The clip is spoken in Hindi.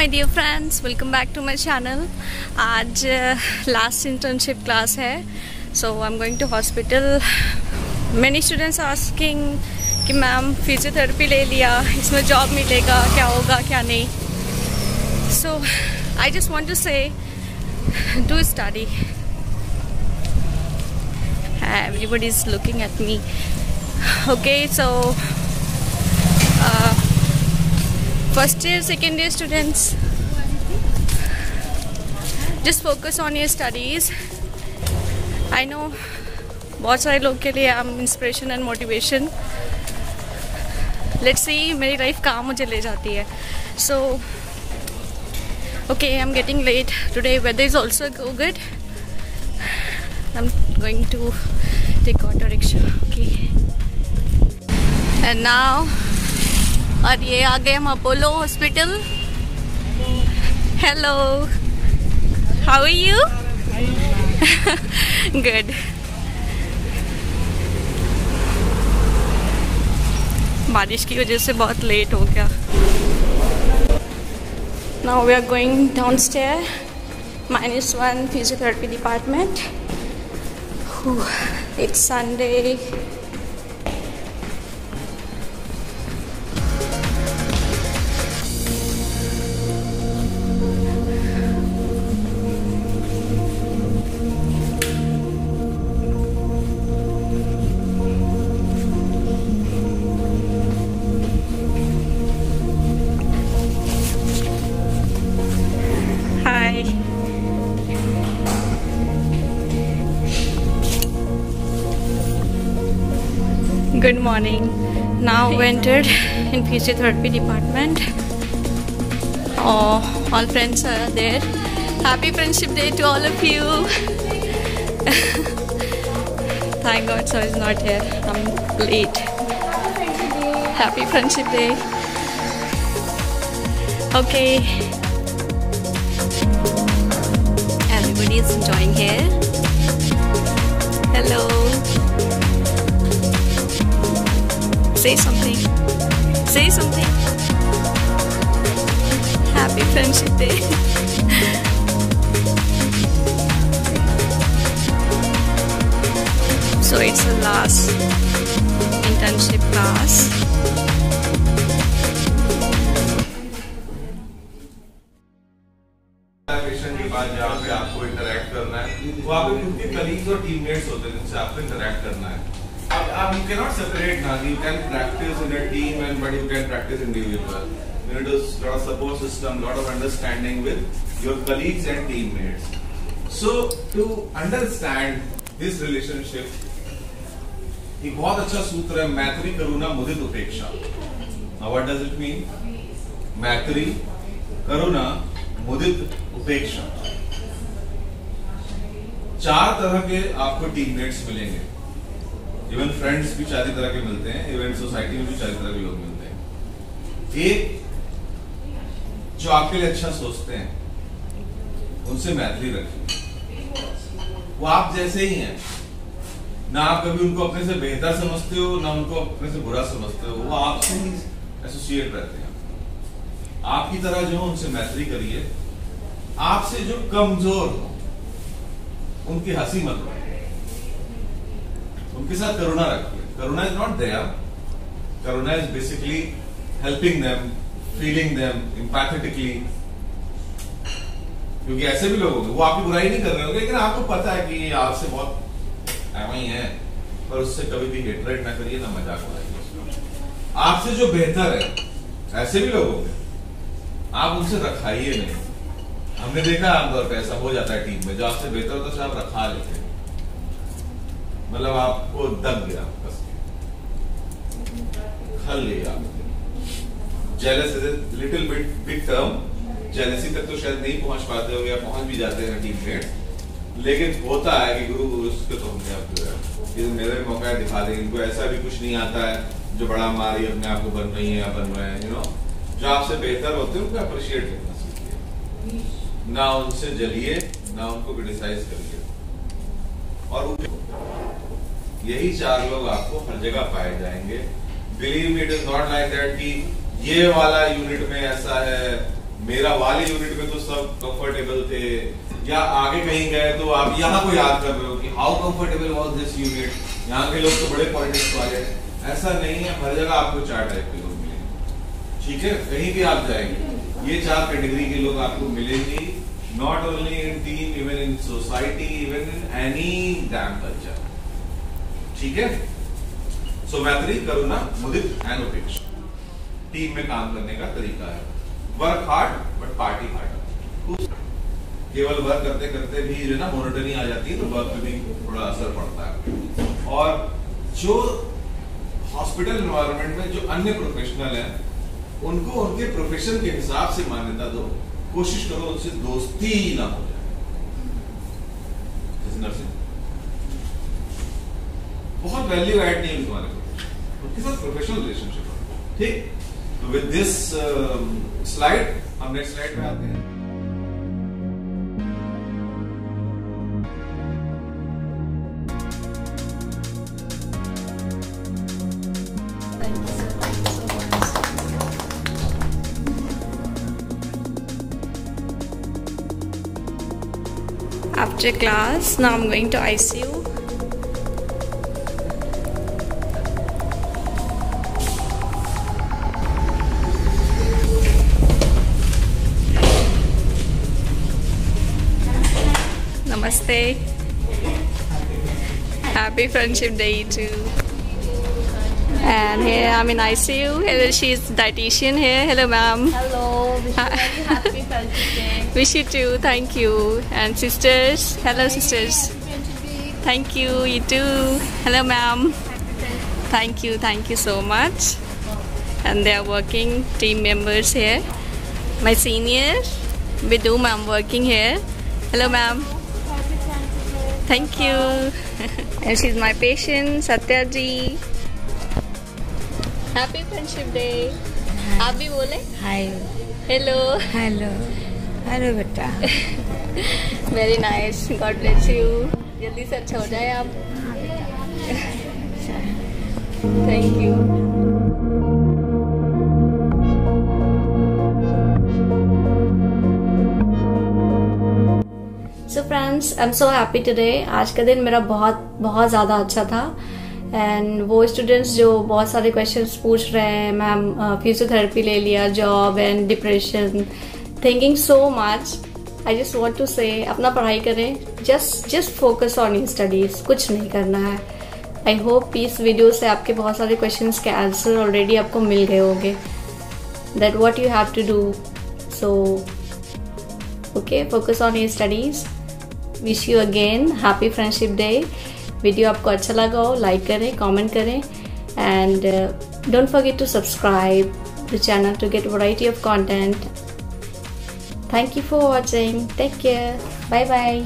My dear friends welcome back to my channel आज लास्ट इंटर्नशिप क्लास है so I am going to hospital many students asking कि मैम फिजियोथेरेपी ले लिया इसमें जॉब मिलेगा क्या होगा क्या नहीं? So I just want to say do study everybody is looking at me so uh, first year second year students just focus on your studies I know बहुत सारे लोग के लिए I am inspiration and motivation let's see मेरी लाइफ कहाँ मुझे ले जाती है. So okay I am getting late today weather is also go good I am going to take auto rickshaw okay and now और ये आ गए हम Apollo hospital. Hello how are you good बारिश की वजह से बहुत लेट हो गया। Now we are going down stair minus one physiotherapy department Whew. it's good morning. Now we entered in physiotherapy department. Oh all friends are there. Happy friendship day to all of you. Thank god so is not here. I'm late. Happy friendship day. Okay. Everybody is enjoying so it's the last internship class. Session के बाद जहाँ पे आपको इंटरेक्ट करना है वो आपके खुद के कलीग्स और टीममेट्स होते हैं जिनसे आपको इंटरेक्ट करना है अब अब यू कैन नॉट सेपरेट ना you can practice in a team and but you can practice individual you need a lot of support system lot of understanding with your colleagues and teammates so to understand this relationship एक बहुत अच्छा सूत्र है, मैत्री करुणा मुदित उपेक्षा। What does it mean? मैत्री करुणा मुदित उपेक्षा। चार तरह के आपको टीममेट्स मिलेंगे। इवन फ्रेंड्स भी चार तरह के मिलते हैं इवन सोसाइटी में भी चार तरह के लोग मिलते हैं। एक जो आपके लिए अच्छा सोचते हैं, उनसे मैत्री रखिए वो आप जैसे ही हैं। ना आप कभी उनको अपने से बेहतर समझते हो, ना उनको अपने से बुरा समझते हो, वो आपसे ही एसोसिएट रहते हैं। आपकी तरह जो उनसे मैत्री करिए, आपसे जो कमज़ोर हो, उनकी हँसी मत उनके साथ करुणा रखिए। करुणा इज़ नॉट दया करुणा is basically helping them feeling them empathetically क्योंकि ऐसे भी लोग होंगे, वो आपकी बुराई नहीं कर रहे होंगे, लेकिन आपको पता है कि ये आपसे बहुत ही है। पर उससे कभी भी हेटरेट ना करिए, ना मज़ाक उड़ाइए। आपसे जो बेहतर है, ऐसे भी लोग होंगे आप उनसे रखाइए नहीं। हमने देखा आमतौर पर ऐसा हो जाता है टीम में, जो आपसे बेहतर होता है आप रखा लेते हैं। मतलब आपको दब गया बस खल लिया jealous is little bit big term jealousy तक तो शायद नहीं पहुँच पाते हो या पहुँच भी जाते हैं टीम मेट लेकिन होता है कि गुरु गुरु उसके तो हमने आप जो है, ये मेरे मौका दिखा देंगे। इनको ऐसा भी कुछ नहीं आता है जो बड़ा मारी अपने आप को बन रही है या बन रहे हैं यू नो जो आपसे बेहतर होते हैं, उनको अप्रिशिएट करना सीखिए। ना उनसे जलिए, ना उनको क्रिटिसाइज करिए। और यही चार लोग आपको हर जगह पाए जाएँगे। Believe it is not like that कि ये वाला यूनिट में ऐसा है, मेरा वाले यूनिट में तो सब कंफर्टेबल थे। या आगे कहीं गए तो आप यहाँ को याद कर रहे हो कि how comfortable was this unit यहाँ के लोग तो बड़े पॉलिटिक्स वाले हैं। ऐसा नहीं है, हर जगह आपको चार टाइप के लोग मिलेंगे। ठीक है? कहीं भी आप जाएँगे। ये चार कैटेगरी के लोग आपको मिलेंगे not only in team even in society even in any damn culture ठीक है? सो मैत्री, करुणा, मुदित एंड उपेक्षा। टीम में काम करने का तरीका है। Work hard but party hard केवल वर्क करते करते भी जो ना मोनोटनी आ जाती है तो वर्क पे भी थोड़ा असर पड़ता है। और जो हॉस्पिटल एनवायरनमेंट में जो अन्य प्रोफेशनल हैं, उनको उनके प्रोफेशन के हिसाब से मान्यता दो। कोशिश करो उनसे दोस्ती ना हो जाए। नर्सिंग। बहुत वैल्यू ऐड नहीं है उनके साथ प्रोफेशनल रिलेशनशिप ठीक? तो विद दिस स्लाइड हम नेक्स्ट स्लाइड में आते हैं। After class, now I'm going to ICU. Namaste. Happy Friendship Day too. And here I'm in ICU. Hello, she's dietitian here. Hello, ma'am. Hello, wish you very happy Day. Wish you too. Thank you. And sisters. Hello, sisters. Thank you. You too. Hello, ma'am. Thank you. Thank you so much. And they are working team members here. My senior, with whom I'm working here. Hello, ma'am. Thank you. and she's my patient, Satya Happy Friendship Day. आप भी बोले? हाय हेलो हेलो हेलो बेटा. Very nice God bless you जल्दी से अच्छा हो जाए आप. Thank you so friends I am so happy today आज का दिन मेरा बहुत बहुत ज़्यादा अच्छा था। एंड वो स्टूडेंट्स जो बहुत सारे क्वेश्चन पूछ रहे हैं मैम फिजियोथेरेपी ले लिया job and depression thinking so much I just want to say अपना पढ़ाई करें जस्ट जस्ट फोकस ऑन इन स्टडीज़ कुछ नहीं करना है। आई होप इस वीडियो से आपके बहुत सारे क्वेश्चन के आंसर ऑलरेडी आपको मिल गए होंगे। That what you have to do so okay focus on your studies wish you again happy friendship day video आपको अच्छा लगा हो लाइक करें कमेंट करें and don't forget to subscribe the channel to get variety of content thank you for watching take care bye bye